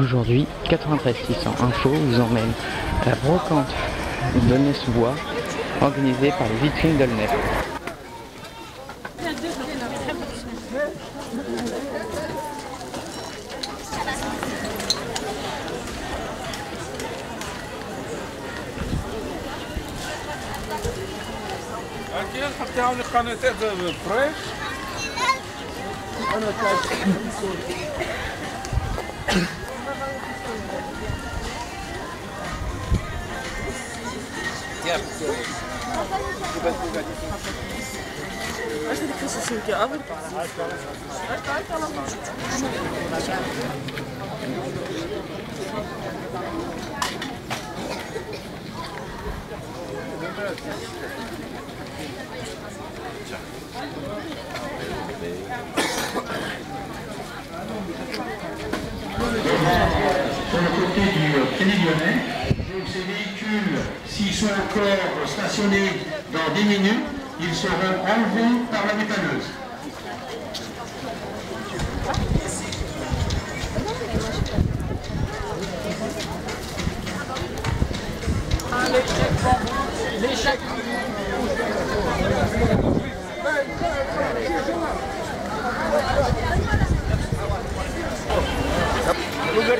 Aujourd'hui, 93 600 Info vous emmène à la brocante d'Aulnay-sous-Bois, organisée par les vitrines d'Aulnay. Gel. Başka bir kısa silgi abi. Dans le côté du Canadien, Jacques Sévic véhicules, s'ils sont encore stationnés dans 10 minutes, ils seront enlevés par la mécaneuse. L'échec. نقدر